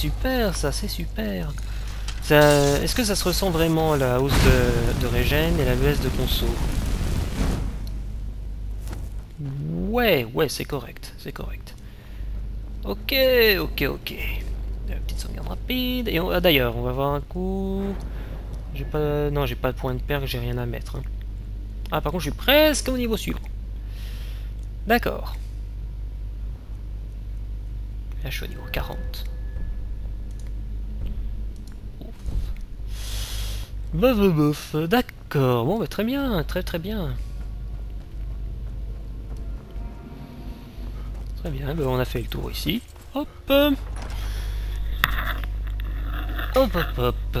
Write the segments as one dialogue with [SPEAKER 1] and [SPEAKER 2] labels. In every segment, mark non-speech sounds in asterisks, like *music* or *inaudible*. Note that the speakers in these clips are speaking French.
[SPEAKER 1] super, ça, c'est super. Est-ce que ça se ressent vraiment la hausse de, de régène et la baisse de conso? Ouais, ouais, c'est correct, c'est correct. Ok, ok, ok. Euh, petite sauvegarde rapide. Et ah, d'ailleurs, on va voir un coup. J'ai pas, non, j'ai pas de point de perque, j'ai rien à mettre. hein. Ah, par contre, je suis presque au niveau suivant. D'accord. Là, je suis au niveau 40. Bof, bof, bof. D'accord. Bon, bah, très bien, très très bien. Très bien, bah, on a fait le tour ici. Hop. Hop, hop, hop.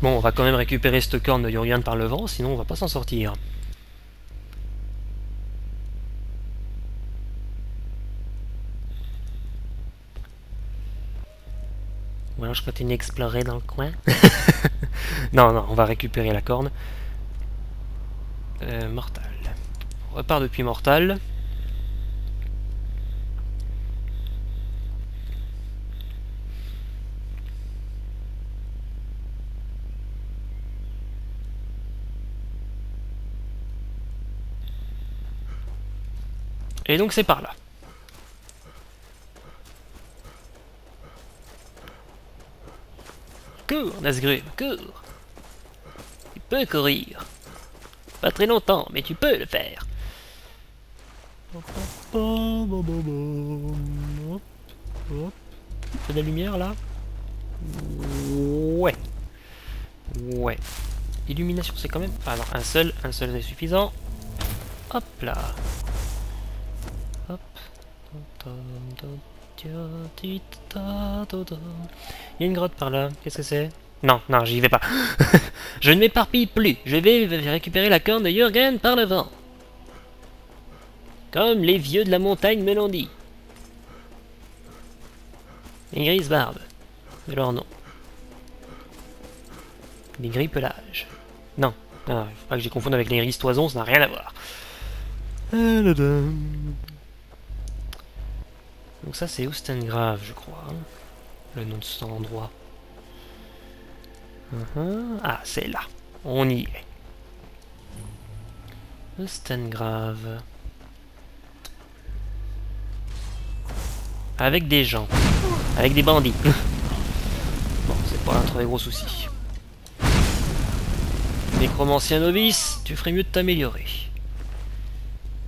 [SPEAKER 1] Bon, on va quand même récupérer cette corne de Jurgen par le vent, sinon on va pas s'en sortir. Ou alors je continue à explorer dans le coin. *laughs* non, non, on va récupérer la corne. Euh, Mortal. On repart depuis Mortal. Et donc c'est par là. Cours, cours. Tu peux courir. Pas très longtemps, mais tu peux le faire. C'est de la lumière là? Ouais. Ouais. Illumination, c'est quand même... Non, un seul, un seul est suffisant. Hop là. Hop. Il y a une grotte par là. Qu'est-ce que c'est Non, non, j'y vais pas. Je ne m'éparpille plus. Je vais récupérer la corne de Jürgen par le vent. Comme les vieux de la montagne me l'ont dit. Les grises barbes. De leur nom. Les gris pelages. Non, faut pas que j'y confonde avec les grises toisons, ça n'a rien à voir. Donc ça c'est Ostengrave, je crois. hein, Le nom de cet endroit. Mhm. Ah, c'est là. On y est. Ostengrave. Avec des gens. Avec des bandits. *laughs* bon, c'est pas un très gros souci. Nécromancien novice, tu ferais mieux de t'améliorer.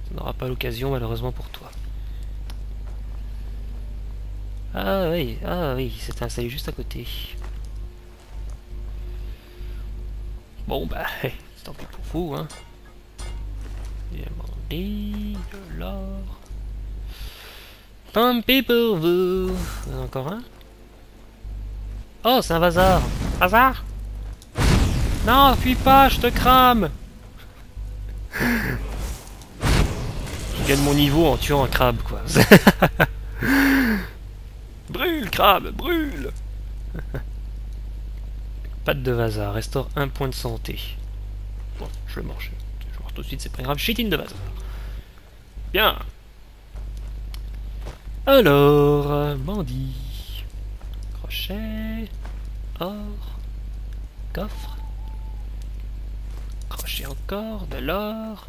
[SPEAKER 1] Tu n'auras pas l'occasion malheureusement pour toi. Ah oui, ah oui, il s'est installé juste à côté. Bon bah, *laughs* tant pis pour vous, hein. Diamandi, de l'or. Tant pis pour vous. Encore un? Oh, c'est un hasard. Hasard Non, fuis pas, je te crame *laughs* Je gagne mon niveau en tuant un crabe, quoi. *laughs* brûle, crabe, brûle *laughs* Patte de Vazar, restaure un point de santé. Bon, je le mange. Je mange tout de suite, c'est pas grave. Chitine de Vazar. Bien alors, bandit. Crochet. Or. Coffre. Crochet encore, de l'or.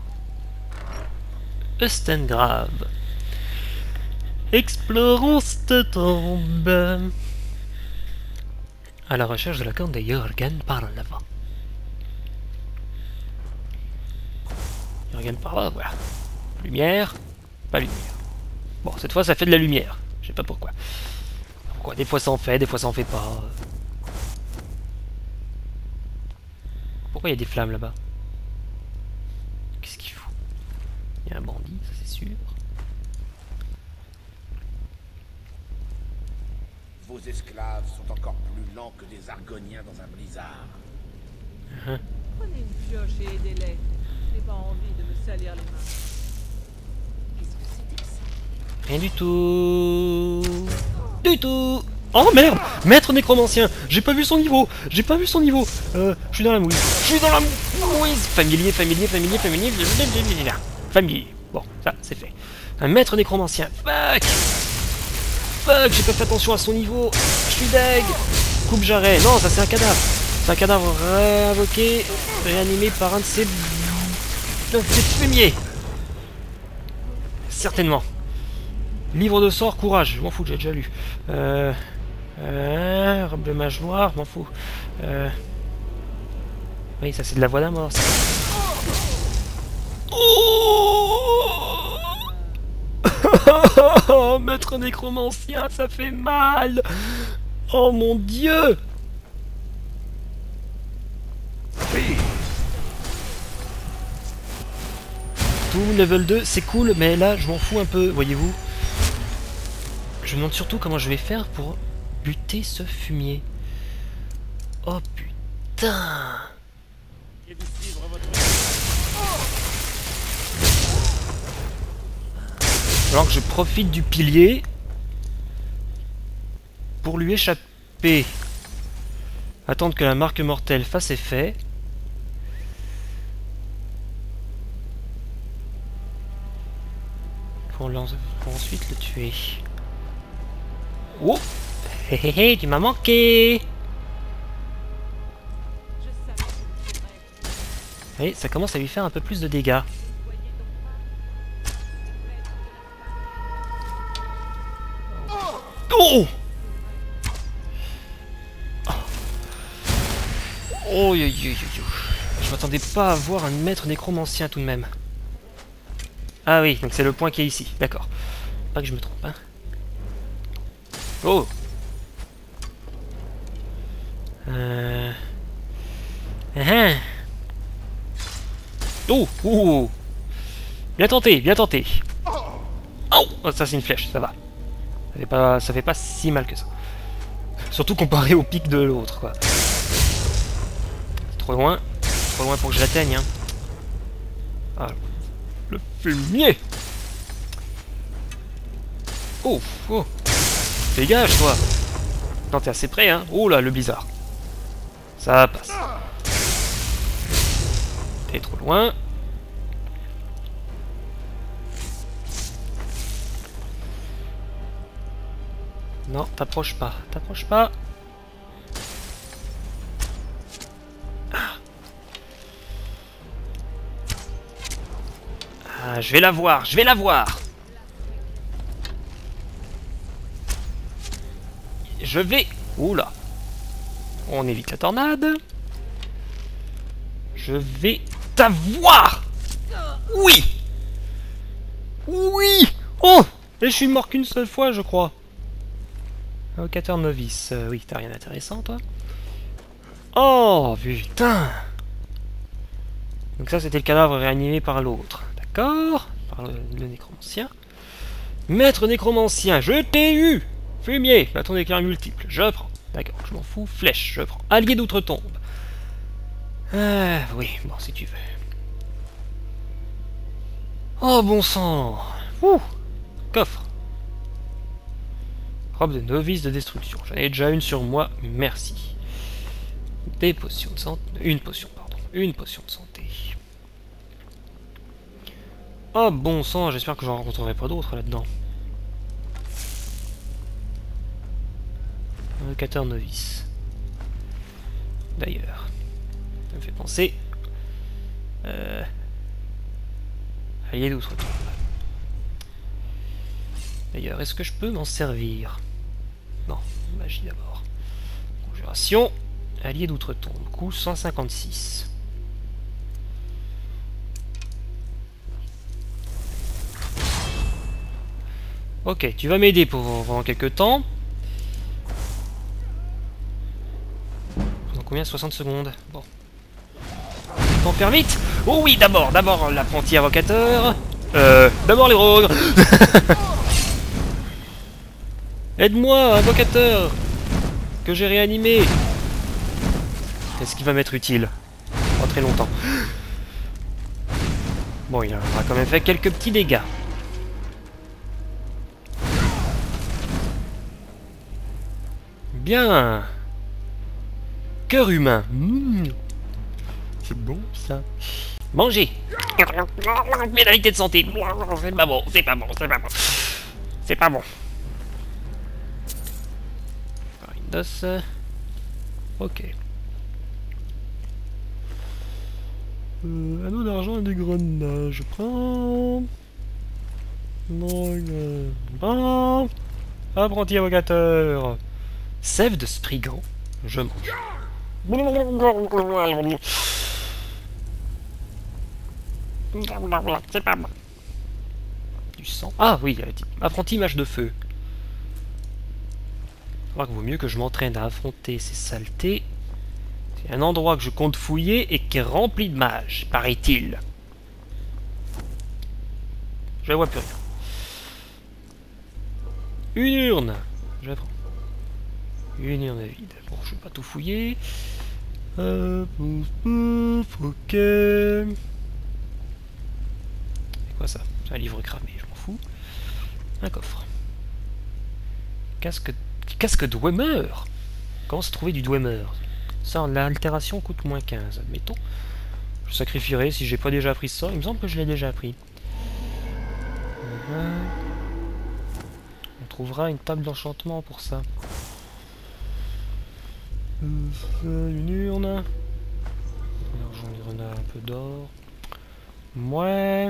[SPEAKER 1] Eustengrave. Explorons cette tombe. À la recherche de la corne de Jürgen par l'avant. Jürgen par là, voilà. Lumière. Pas lumière. Bon, cette fois ça fait de la lumière. Je sais pas pourquoi. Pourquoi Des fois ça en fait, des fois ça en fait pas. Pourquoi il y a des flammes là-bas? Qu'est-ce qu'il fout? Il y a un bandit, c'est sûr.
[SPEAKER 2] Vos esclaves sont encore plus lents que des argoniens dans un blizzard.
[SPEAKER 3] Prenez une pioche et aidez-les. J'ai pas envie de me salir les mains.
[SPEAKER 4] Qu'est-ce que c'était que ça?
[SPEAKER 1] Rien du tout. Du tout. Oh merde Maître nécromancien J'ai pas vu son niveau J'ai pas vu son niveau Euh, je suis dans la mouise. Je suis dans la mouise Familier, familier, familier, familier, familier. Familier. Bon, ça, c'est fait. Un maître nécromancien. Fuck j'ai pas fait attention à son niveau. Je suis deg. Coupe jarret. Non, ça c'est un cadavre. C'est un cadavre réinvoqué, réanimé par un de ces... de fumiers. Certainement. Livre de sort, courage. Je m'en fous, j'ai déjà lu. Euh... Euh... De mage m'en fous. Euh... Oui, ça c'est de la voix d'un mort. ça. *laughs* Oh Maître nécromancien, ça fait mal Oh mon dieu Tout level 2, c'est cool, mais là, je m'en fous un peu, voyez-vous. Je me demande surtout comment je vais faire pour buter ce fumier. Oh putain Alors que je profite du pilier pour lui échapper. Attendre que la marque mortelle fasse effet. Pour, pour ensuite le tuer. Oh Hé hé hé, tu m'as manqué
[SPEAKER 3] vous.
[SPEAKER 1] Oui, ça commence à lui faire un peu plus de dégâts. Oh Oh, yo, yo, yo, yo. Je m'attendais pas à voir un maître nécromancien tout de même. Ah oui, donc c'est le point qui est ici, d'accord. Pas que je me trompe, hein. Oh Euh... Hein Oh, oh, oh. Bien tenté, bien tenté. Oh, ça c'est une flèche, ça va. Ça fait pas, fait pas si mal que ça. Surtout comparé au pic de l'autre, quoi. Trop loin, trop loin pour que je l'atteigne. Hein. Ah, le fumier. Oh, oh. Dégage, toi. Non, t'es assez près, hein. Oh là, le bizarre. Ça passe. T'es trop loin. Non, t'approches pas, t'approches pas. Ah, je vais la voir, je vais la voir. Je vais... Oula. On évite la tornade. Je vais t'avoir Oui Oui Oh Et je suis mort qu'une seule fois, je crois. Invocateur novice. Euh, oui, t'as rien d'intéressant, toi Oh, putain Donc ça, c'était le cadavre réanimé par l'autre. D'accord Par le, nécromancien. Maître nécromancien, je t'ai eu Fumier, bâton d'éclair multiple, je prends. D'accord, je m'en fous. Flèche, je prends. Allié d'outre-tombe. Ah, oui, bon, si tu veux. Oh, bon sang Ouh Coffre. Robe de novice de destruction. J'en ai déjà une sur moi, merci. Des potions de santé. Une potion, pardon. Une potion de santé. Oh, bon sang, j'espère que j'en rencontrerai pas d'autres là-dedans. Invocateur novice. D'ailleurs. Ça me fait penser. Euh... Allié d'outre-tombe. D'ailleurs, est-ce que je peux m'en servir? Non, magie d'abord. Conjuration. Allié d'outre-tombe. Coût 156. Ok, tu vas m'aider pour pendant quelques temps. Pendant combien? 60 secondes. Bon. T'en faire vite Oh oui, d'abord, d'abord l'apprenti invocateur. Euh, d'abord les rogues. *laughs* Aide-moi, invocateur Que j'ai réanimé Est-ce qu'il va m'être utile? Pas très longtemps. Bon, il aura quand même fait quelques petits dégâts. Bien Cœur humain. Mmh. C'est bon ça. Manger Pénalité de santé C'est pas bon, c'est pas bon, c'est pas bon. C'est pas bon. D'os. Ok. Euh, anneau d'argent et des grenades. Je prends. Non, euh, bon. Apprenti avocateur. Sève de Spriggan. Je mange. C'est pas bon. Du sang. Ah oui, elle a dit. apprenti mage de feu. Crois qu'il vaut mieux que je m'entraîne à affronter ces saletés. C'est un endroit que je compte fouiller et qui est rempli de mages, paraît-il. Je vois plus rien. Une urne Je prends. Une urne vide. Bon, je vais pas tout fouiller. Pouf, pouf, ok. C'est quoi ça? C'est un livre cramé, je m'en fous. Un coffre. Casque, casque Dwemer Comment se trouver du Dwemer Ça, l'altération coûte moins 15, admettons. Je sacrifierai si j'ai pas déjà appris ça. Il me semble que je l'ai déjà appris. On trouvera une table d'enchantement pour ça. Une urne. Des renards, un peu d'or. Ouais.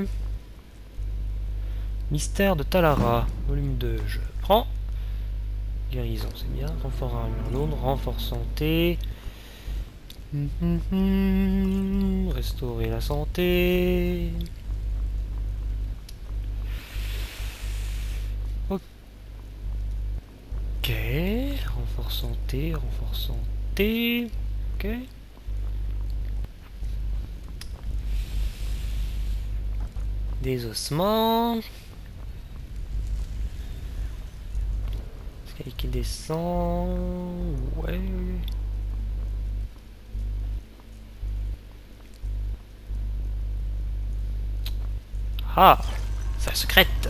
[SPEAKER 1] Mystère de Talara, volume 2, je prends. Guérison, c'est bien. Renfort armure lourde, renfort santé. Restaurer la santé. Ok. Renfort santé, renfort santé. Ok. Des ossements. Escalier qui descend. Ouais. Ah Ça secrète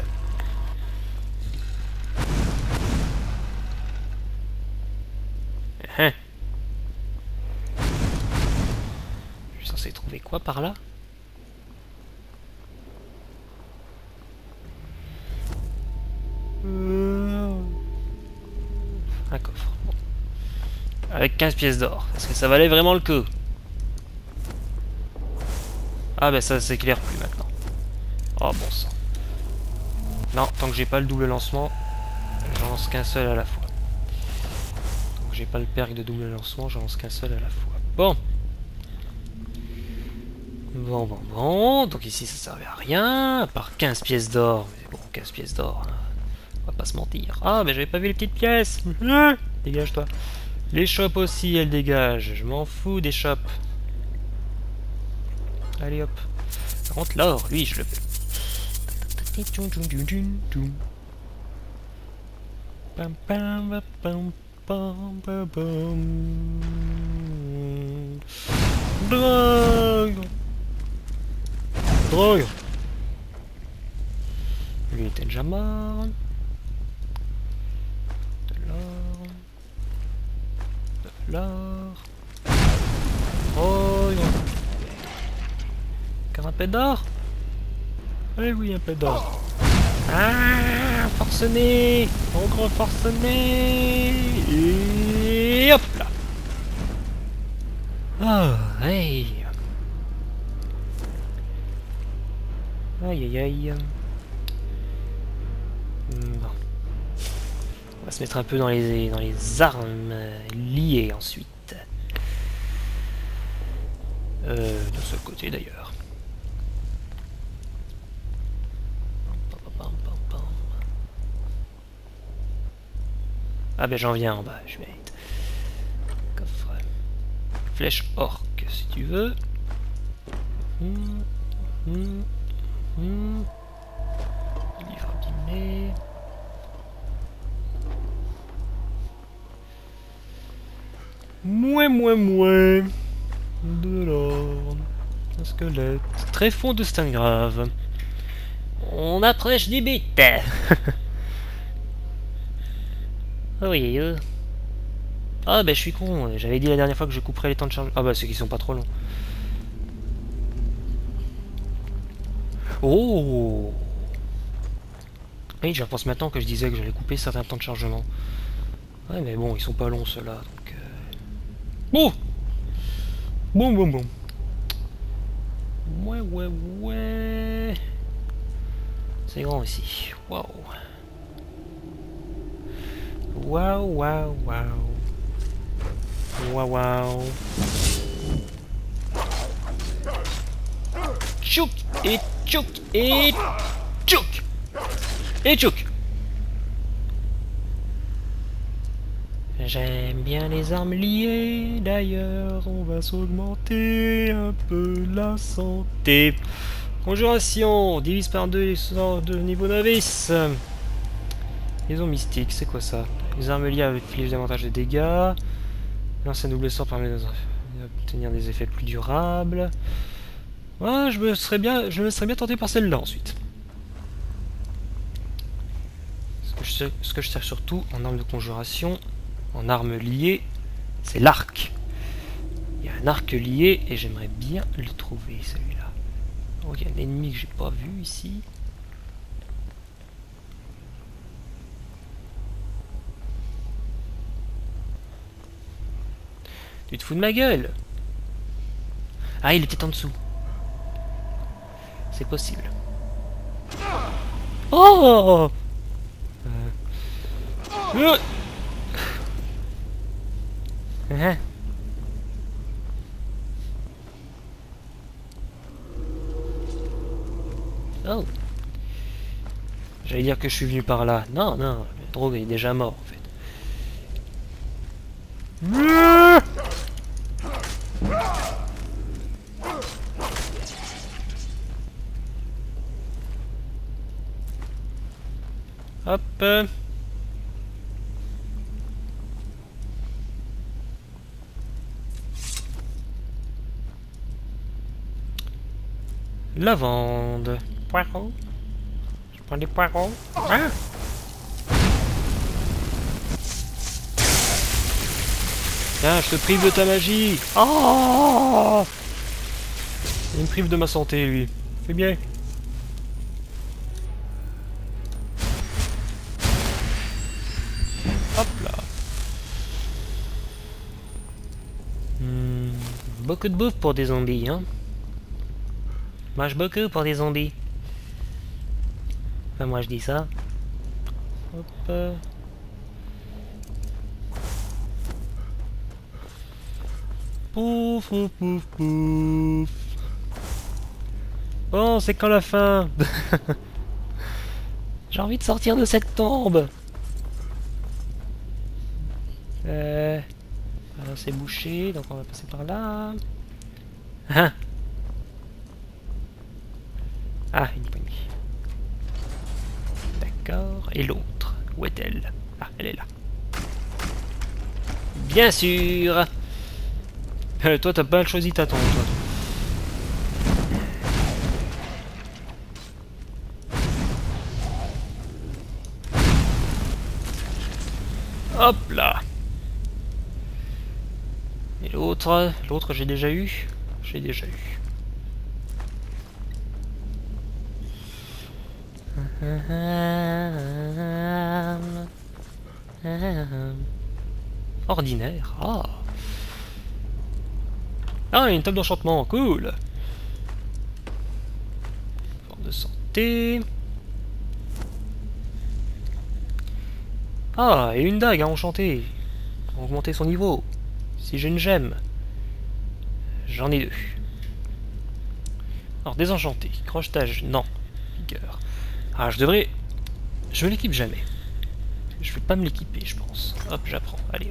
[SPEAKER 1] Hein Je suis censé trouver quoi par là? Avec 15 pièces d'or. Est-ce que ça valait vraiment le coup Ah ben ça s'éclaire plus maintenant. Oh bon sang. Non, tant que j'ai pas le double lancement, j'en lance qu'un seul à la fois. Tant que j'ai pas le perk de double lancement, j'en lance qu'un seul à la fois. Bon. Bon, bon, bon. Donc ici, ça servait à rien, à part 15 pièces d'or. Mais bon, 15 pièces d'or, on va pas se mentir. Ah, mais j'avais pas vu les petites pièces. *laughs* Dégage-toi. Les shops aussi, elles dégagent. Je m'en fous des shops. Allez, hop. Par contre, l'or, lui, je le. Drogue Drogue Lui était déjà mort. L'or. Drogue Encore un peu d'or Eh oui, un peu d'or. Ah Forcené Ogre forcené Et hop là Oh, hey Aïe aïe aïe. Va se mettre un peu dans les, dans les armes liées ensuite. Euh, de ce côté d'ailleurs. Ah ben j'en viens en bas, je mérite. Coffre. Flèche orque si tu veux. Hum, hum, hum. Livre abîmé. Mouais, mouais, mouais. De l'or. Un squelette. Très fond de grave. On approche des bêtes. Oh oui, euh. Ah bah je suis con, j'avais dit la dernière fois que je couperais les temps de charge. Ah bah c'est qu'ils sont pas trop longs. Oh Oui, je repense maintenant que je disais que j'allais couper certains temps de chargement. Ouais, mais bon, ils sont pas longs ceux-là, donc... Bon Bon, bon, bon. Ouais, ouais, ouais... C'est grand ici. Waouh. Waouh, waouh, waouh. Waouh, waouh. Tchouk et tchouk et tchouk et tchouk. J'aime bien les armes liées, d'ailleurs on va s'augmenter un peu la santé. Conjuration, divise par deux les sorts de niveau novice. Liaison mystique, c'est quoi ça? Les armes liées plus davantage de dégâts. L'ancien double sort permet d'obtenir des effets plus durables. Je me serais bien, je serais bien tenté par celle-là ensuite. Ce que, je, ce surtout en arme de conjuration, en arme liée, c'est l'arc. Il y a un arc lié et j'aimerais bien le trouver celui-là. Oh, il y a un ennemi que j'ai pas vu ici. Tu te fous de ma gueule? Ah, il était en dessous. C'est possible. Oh Euh. Euh. Hein Oh J'allais dire que je suis venu par là. Non, non, le drogue est déjà mort en fait. Hop. Lavande. Poireaux. Je prends des poireaux. Ah Tiens, je te prive de ta magie. Oh Il me prive de ma santé, lui. C'est bien. Hop là. Hmm, beaucoup de bouffe pour des zombies, hein. Mange beaucoup pour des zombies. Enfin, moi je dis ça. Hop. Pouf, pouf, pouf, pouf. Bon, c'est quand la fin? *laughs* J'ai envie de sortir de cette tombe. Euh... alors, c'est bouché, donc on va passer par là. Hein? Ah, une poignée. D'accord. Et l'autre Où est-elle? Ah, elle est là. Bien sûr Euh, Toi, t'as pas choisi ta tombe, toi. Hop là Et l'autre? L'autre, j'ai déjà eu? J'ai déjà eu. Ordinaire. Ah. Ah, une table d'enchantement. Cool. Forme de santé. Ah, et une dague à enchanter. Augmenter son niveau. Si j'ai une gemme. J'en ai deux. Alors, désenchanté. Crochetage, non. Vigueur. Ah, je devrais... Je me l'équipe jamais. Je vais pas me l'équiper, je pense. Hop, j'apprends. Allez.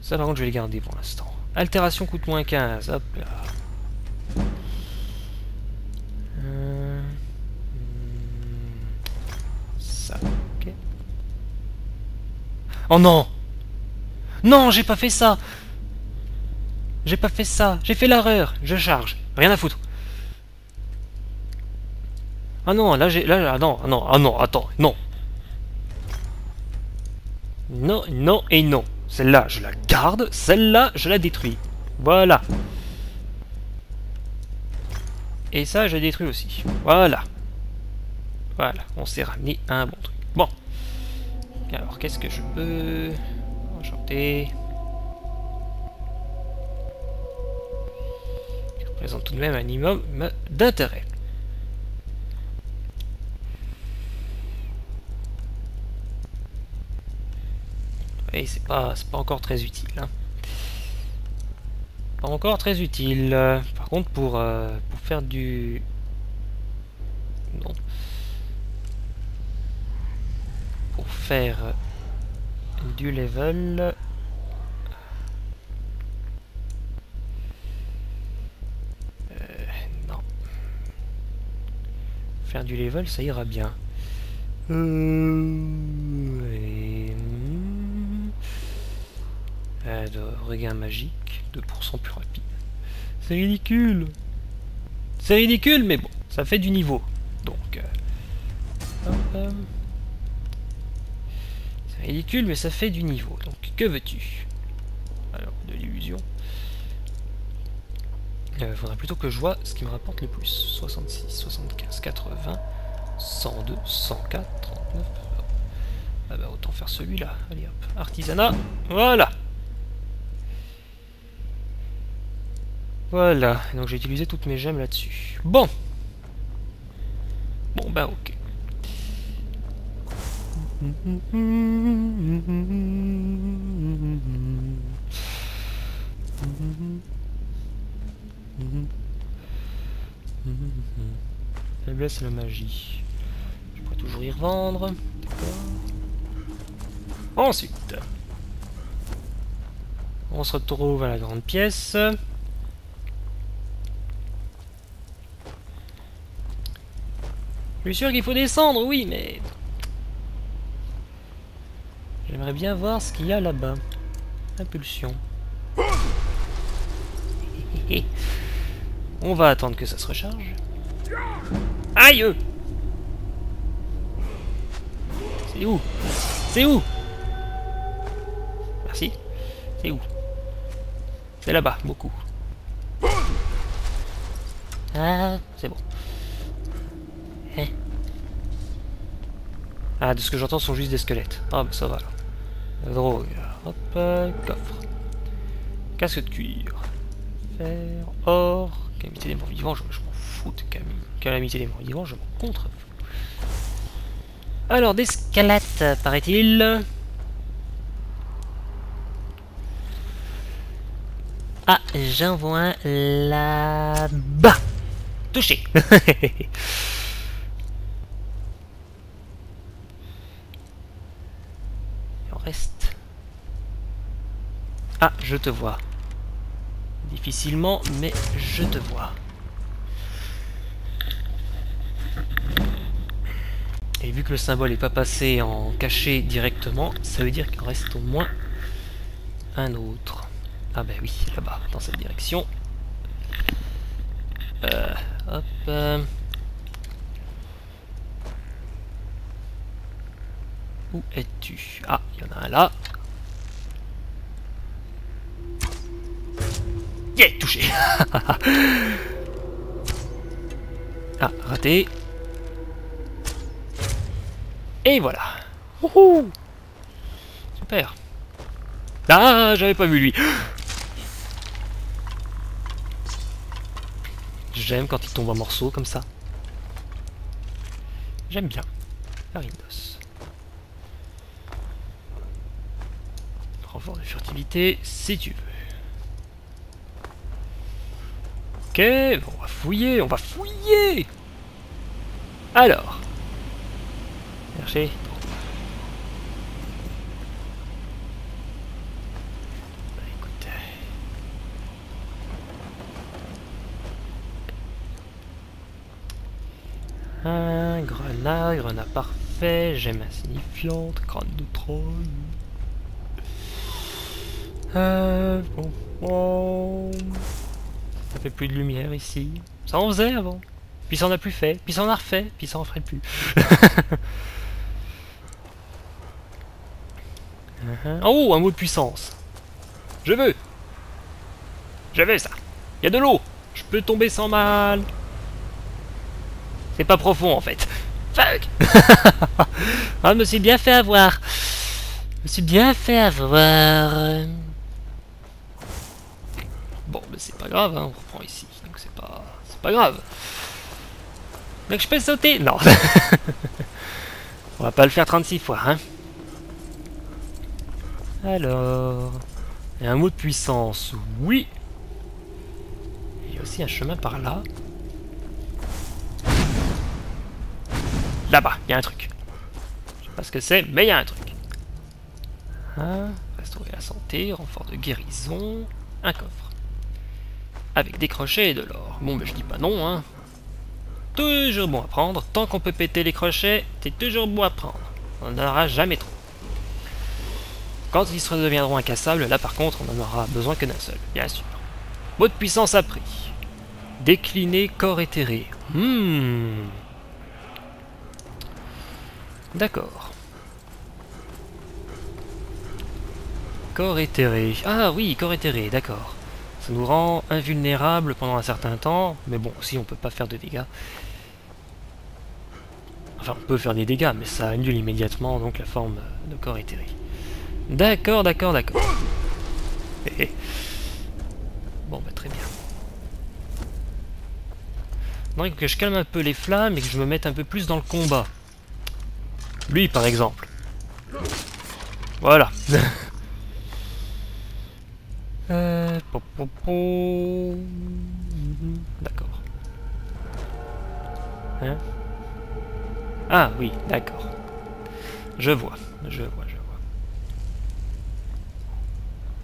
[SPEAKER 1] Ça, par contre, je vais les garder pour l'instant. Altération coûte moins 15. Hop là. Euh, hmm, Ça, ok. Oh non Non, j'ai pas fait ça J'ai pas fait ça. J'ai fait l'erreur. Je charge. Rien à foutre. Ah non, là j'ai... Là, non, ah non, ah non, attends, non. Non, non et non. Celle-là, je la garde. Celle-là, je la détruis. Voilà. Et ça, je détruis aussi. Voilà. Voilà, on s'est ramené à un bon truc. Bon. Alors, qu'est-ce que je peux... Enchanté. Qui représente tout de même un immeuble d'intérêt. C'est pas, pas encore très utile. Hein. Pas encore très utile. Par contre, pour, euh, pour faire du... Non. Pour faire du level... Euh, non. Faire du level, ça ira bien. Euh... euh, de regain magique, 2% plus rapide. C'est ridicule C'est ridicule, mais bon, ça fait du niveau. Donc... euh, hop. C'est ridicule, mais ça fait du niveau. Donc, que veux-tu? Alors, de l'illusion. Il faudra plutôt que je vois ce qui me rapporte le plus. 66, 75, 80, 102, 104, 39... Ah bah autant faire celui-là. Allez hop, artisanat, voilà Voilà, donc j'ai utilisé toutes mes gemmes là-dessus. Bon Bon bah ok. Faiblesse et la magie. Je pourrais toujours y revendre. Ensuite, on se retrouve à la grande pièce. Je suis sûr qu'il faut descendre, oui, mais... J'aimerais bien voir ce qu'il y a là-bas. Impulsion. *laughs* On va attendre que ça se recharge. Aïe C'est où? C'est où? Merci. C'est où? C'est là-bas, beaucoup. Ah, c'est bon. Eh. Ah, de ce que j'entends, sont juste des squelettes. Ah, bah ça va. La drogue. Hop, euh, coffre. Casque de cuir. Fer, or. Calamité des morts vivants, je, m'en fous de calamité des morts vivants, je m'en contre. Alors, des squelettes, paraît-il. Ah, j'en vois un là-bas. Touché. *laughs* Il en reste. Ah, je te vois. Difficilement, mais je te vois. Et vu que le symbole n'est pas passé en caché directement, ça veut dire qu'il reste au moins un autre. Ah ben oui, là-bas, dans cette direction. Euh, hop. euh. Où es-tu? Ah, il y en a un là. Yeah, touché *laughs* Ah, raté. Et voilà. Wouhou Super. Ah, j'avais pas vu lui. J'aime quand il tombe en morceaux comme ça. J'aime bien. Farindos. De furtivité, si tu veux. Ok, on va fouiller, on va fouiller Alors. Chercher. Bah. Un grenat, grenat parfait, gemme insignifiante, crâne de troll. Euh, bon. Ça fait plus de lumière ici. Ça en faisait avant. Puis ça en a plus fait, puis ça en a refait, puis ça en ferait plus. *laughs* Uh-huh. Oh, un mot de puissance. Je veux. Je veux ça. Il y a de l'eau. Je peux tomber sans mal. C'est pas profond en fait. Fuck *laughs* Ah, je me suis bien fait avoir. Je me suis bien fait avoir. Bon, mais c'est pas grave, hein, on reprend ici. Donc c'est pas, c'est pas grave. Donc je peux sauter? Non. *laughs* on va pas le faire 36 fois, hein. Alors... Il y a un mot de puissance, oui. Il y a aussi un chemin par là. Là-bas, il y a un truc. Je sais pas ce que c'est, mais il y a un truc. Hein, restaurer la santé, renfort de guérison, un coffre. Avec des crochets et de l'or. Bon, mais je dis pas non, hein. Toujours bon à prendre. Tant qu'on peut péter les crochets, c'est toujours bon à prendre. On n'en aura jamais trop. Quand ils se deviendront incassables, là par contre, on n'en aura besoin que d'un seul, bien sûr. Mot de puissance appris. Décliner corps éthéré. Hmm. D'accord. Corps éthéré. Ah oui, corps éthéré, d'accord. Ça nous rend invulnérables pendant un certain temps, mais bon, si on peut pas faire de dégâts. Enfin, on peut faire des dégâts, mais ça annule immédiatement donc la forme de corps éthéré. D'accord, d'accord, d'accord. Eh, eh. Bon, bah très bien. Faut que je calme un peu les flammes et que je me mette un peu plus dans le combat. Lui, par exemple. Voilà. *laughs* euh, D'accord. Hein? Ah oui, d'accord. Je vois, je vois, je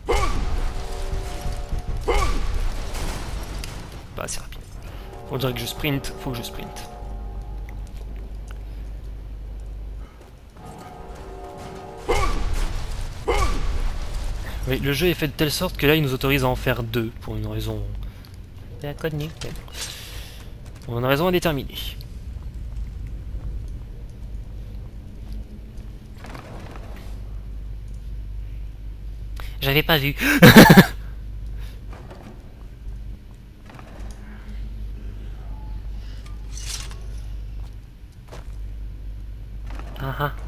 [SPEAKER 1] vois. Pas assez rapide. Faut dire que je sprint, faut que je sprint. Oui, le jeu est fait de telle sorte que là il nous autorise à en faire deux, pour une raison... Pour une raison indéterminée. J'avais pas vu. *laughs* ah ah.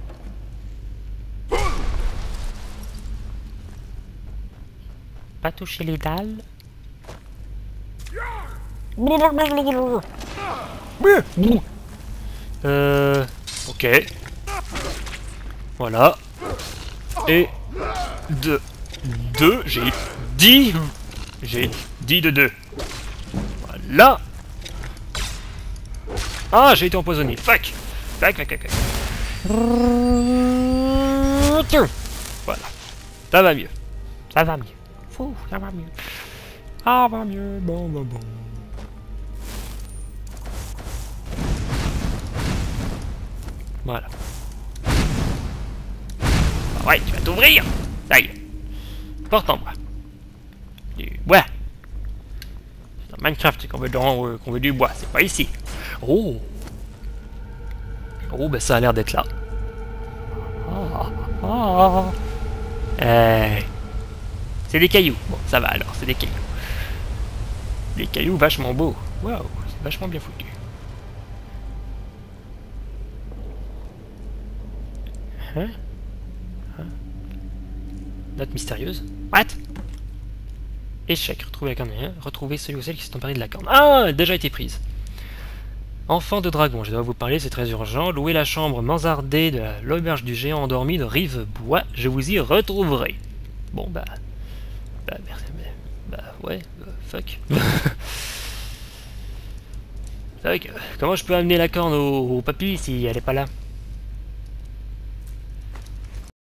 [SPEAKER 1] Pas toucher les dalles. Euh... Ok. Voilà. Et... Deux. 2, j'ai dit... J'ai dit de 2. Voilà. Ah, j'ai été empoisonné. Fuck. Fuck, fuck, fuck, Voilà. Ça va mieux. Ça va mieux. Fou, ça va mieux. Ah, va mieux. Bon, bon, bon. Voilà. Ouais, tu vas t'ouvrir. Est. Porte en bois. Du bois. Dans Minecraft qu'on veut, euh, veut du bois, c'est pas ici. Oh Oh, ben ça a l'air d'être là. Oh, oh. Euh, c'est des cailloux. Bon, ça va alors, c'est des cailloux. Des cailloux vachement beaux. Waouh, c'est vachement bien foutu. Hein Note mystérieuse. What? Échec. Retrouver la corne. Retrouver celui ou celle qui s'est emparé de la corne. Ah Déjà été prise. Enfant de dragon, je dois vous parler, c'est très urgent. Louez la chambre mansardée de l'auberge du géant endormi de Rive-Bois. Je vous y retrouverai. Bon, bah... Bah, merci. Bah, ouais, bah, fuck. *laughs* c'est vrai que... Comment je peux amener la corne au, au papy si elle est pas là?